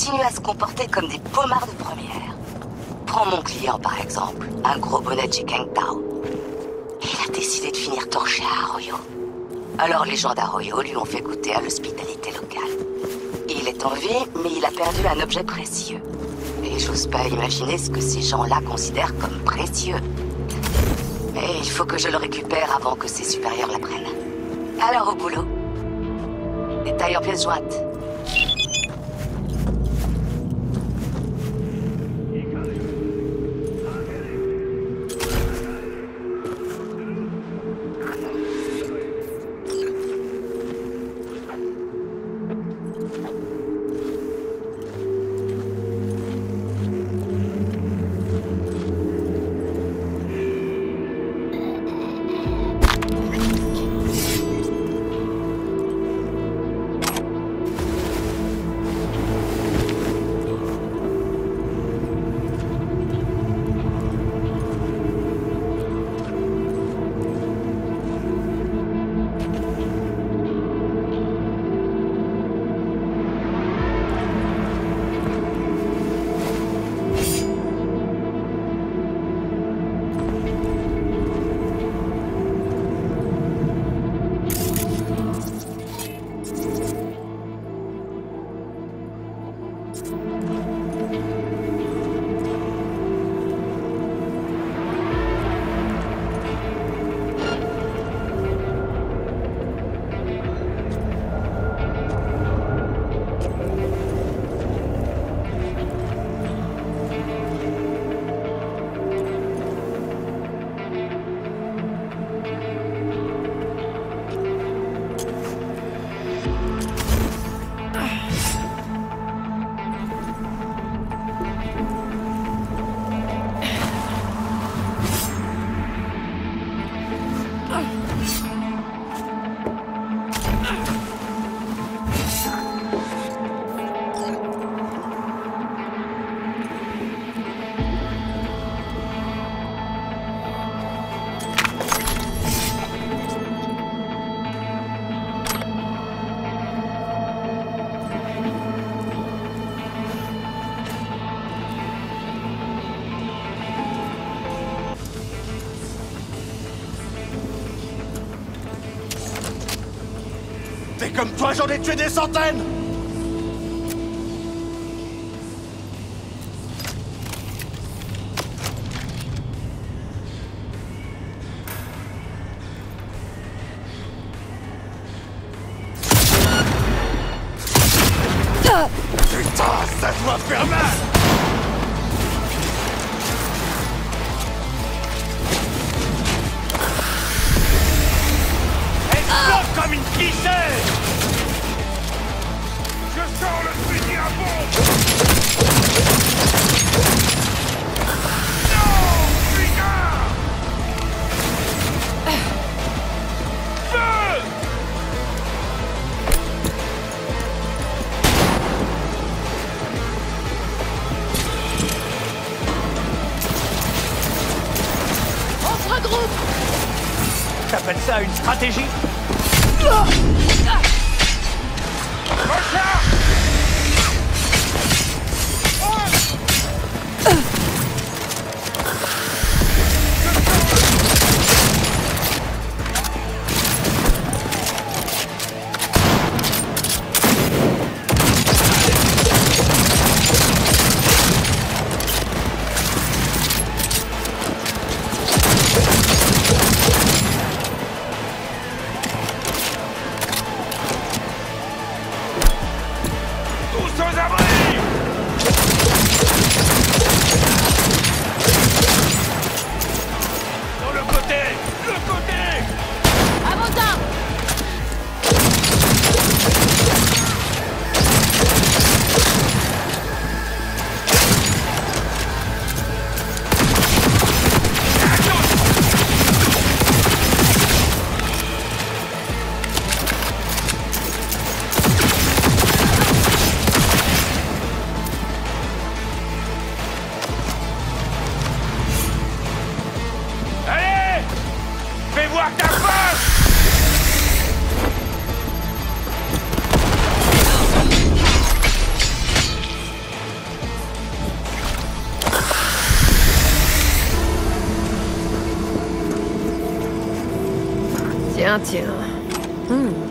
continuent à se comporter comme des pommards de première. Prends mon client par exemple, un gros bonnet de chez. Il a décidé de finir torché à Arroyo. Alors les gens d'Arroyo lui ont fait goûter à l'hospitalité locale. Il est en vie, mais il a perdu un objet précieux. Et j'ose pas imaginer ce que ces gens-là considèrent comme précieux. Et il faut que je le récupère avant que ses supérieurs l'apprennent. Alors au boulot. Détail en pièces jointes. Comme toi, j'en ai tué des centaines T'appelles ça une stratégie? 要紧啊。嗯。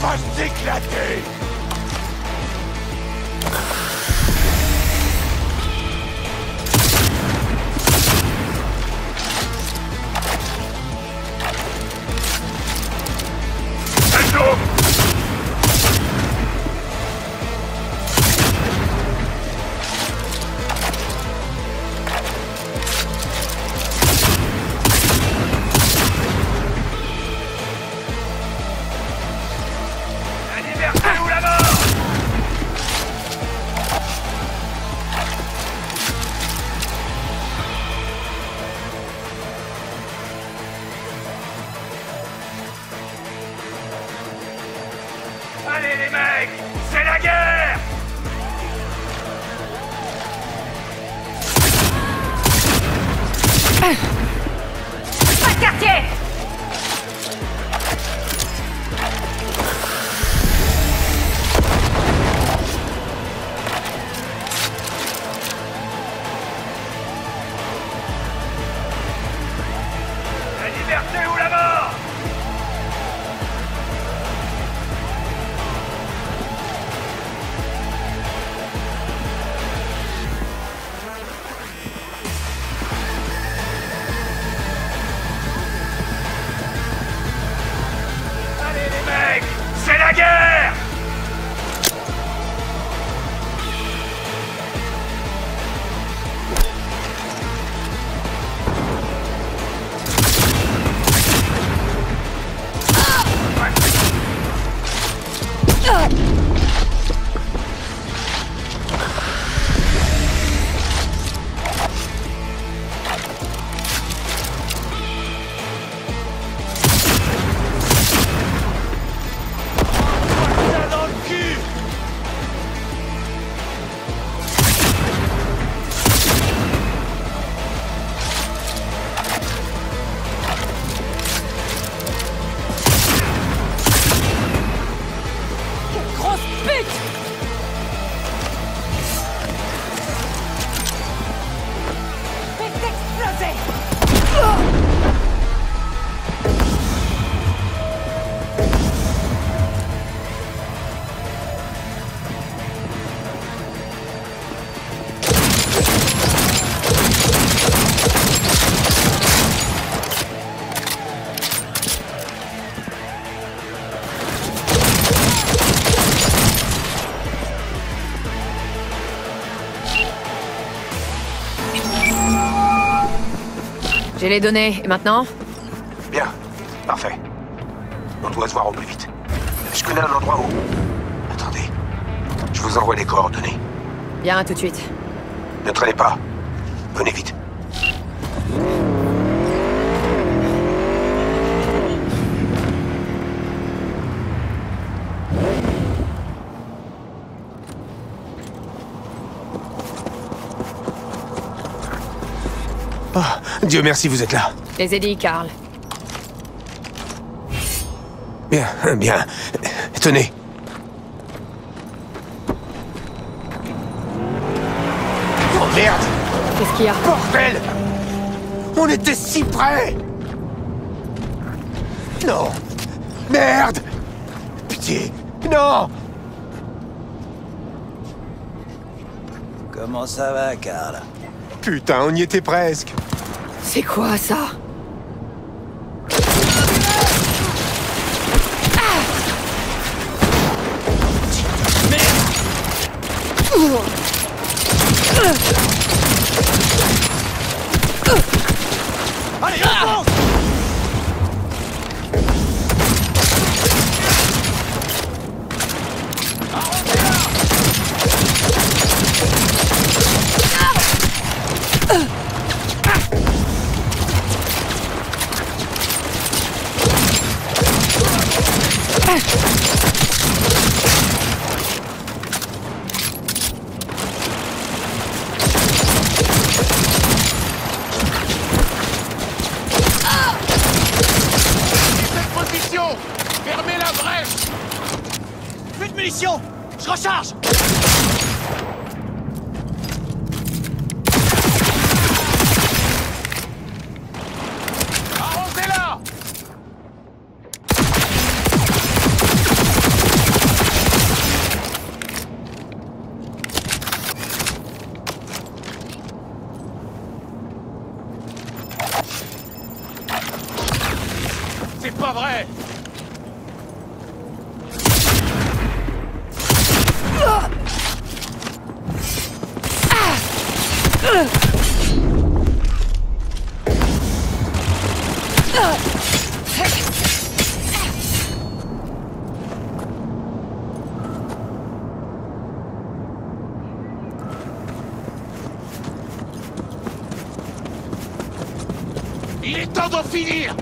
Va s'éclater quartier J'ai les données. Et maintenant? Bien, parfait. On doit se voir au plus vite. Je connais un endroit où... Attendez. Je vous envoie les coordonnées. Bien, à tout de suite. Ne traînez pas. Venez vite. Dieu merci, vous êtes là. Les ai dit, Carl. Bien, bien. Tenez. Oh merde. Qu'est-ce qu'il y a Bordel. On était si près. Non. Merde. Pitié. Non. Comment ça va, Karl? Putain, on y était presque C'est quoi ça? Cette position Fermez la brèche Plus de munitions Je recharge Arrosez-la C'est pas vrai Il est temps d'en finir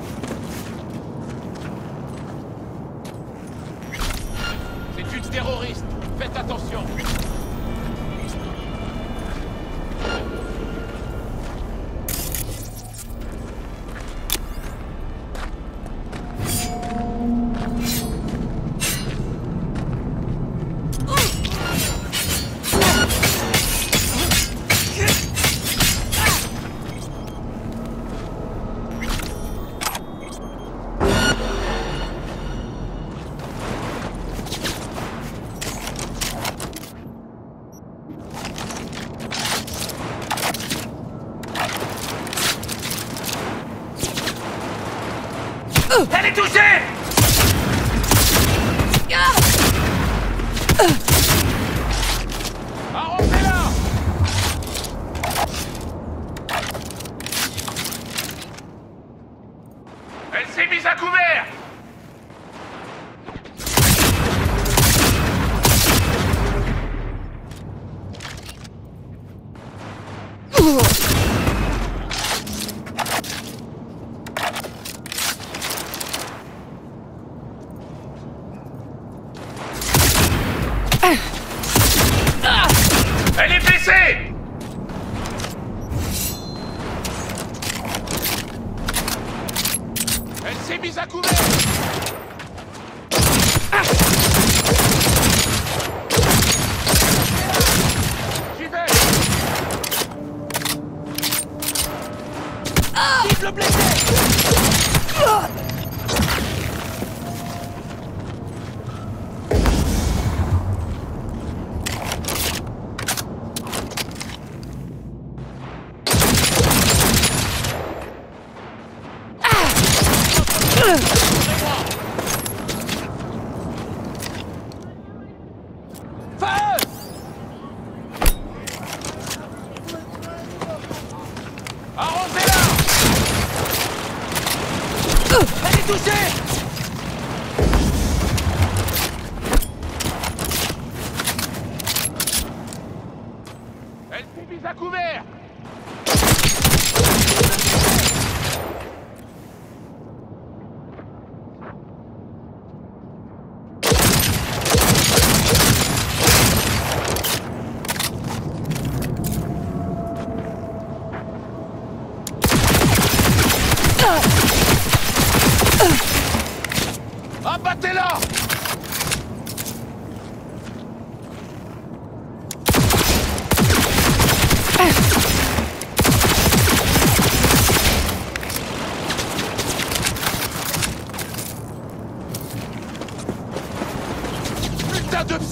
Ugh.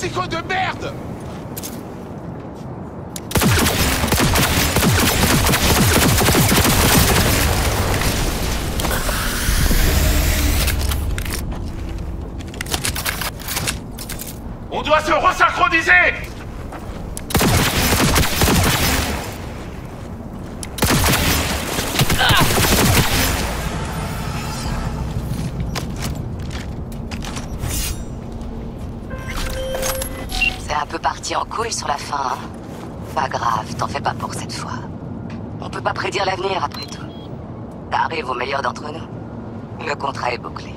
De merde On doit se resynchroniser en couille sur la fin. hein. Pas grave, t'en fais pas pour cette fois. On peut pas prédire l'avenir après tout. T'arrives au meilleur d'entre nous. Le contrat est bouclé.